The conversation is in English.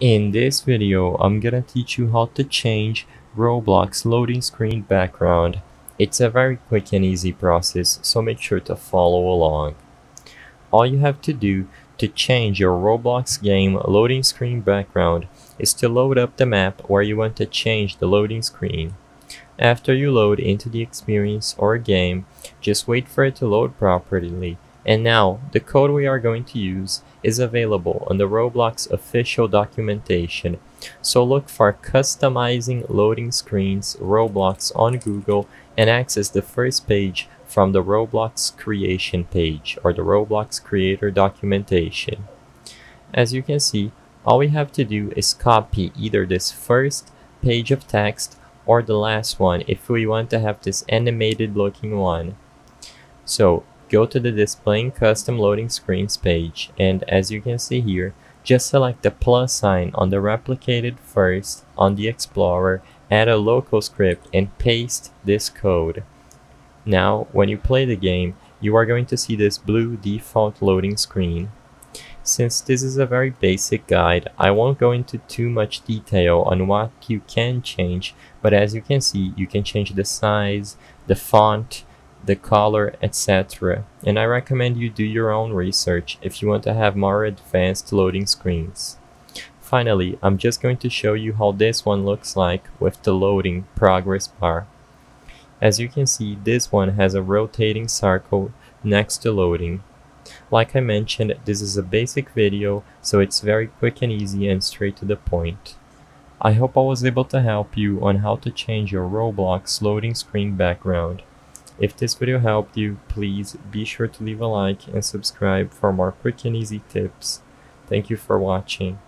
In this video, I'm gonna teach you how to change Roblox loading screen background. It's a very quick and easy process, so make sure to follow along. All you have to do to change your Roblox game loading screen background is to load up the map where you want to change the loading screen. After you load into the experience or game, just wait for it to load properly. And now, the code we are going to use is available on the Roblox official documentation. So look for customizing loading screens Roblox on Google and access the first page from the Roblox creation page or the Roblox creator documentation. As you can see, all we have to do is copy either this first page of text or the last one if we want to have this animated looking one. So go to the displaying custom loading screens page and as you can see here, just select the plus sign on the replicated first on the Explorer, add a local script and paste this code. Now, when you play the game, you are going to see this blue default loading screen. Since this is a very basic guide, I won't go into too much detail on what you can change, but as you can see, you can change the size, the font, the color, etc. And I recommend you do your own research if you want to have more advanced loading screens. Finally, I'm just going to show you how this one looks like with the loading progress bar. As you can see, this one has a rotating circle next to loading. Like I mentioned, this is a basic video, so it's very quick and easy and straight to the point. I hope I was able to help you on how to change your Roblox loading screen background. If this video helped you, please be sure to leave a like and subscribe for more quick and easy tips. Thank you for watching.